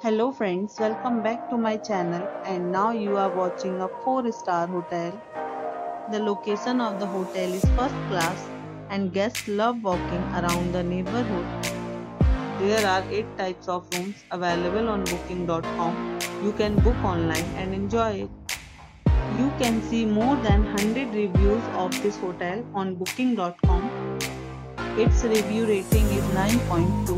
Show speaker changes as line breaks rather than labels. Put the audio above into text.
Hello friends, welcome back to my channel and now you are watching a 4 star hotel. The location of the hotel is first class and guests love walking around the neighborhood. There are 8 types of rooms available on booking.com. You can book online and enjoy it. You can see more than 100 reviews of this hotel on booking.com. Its review rating is 9.2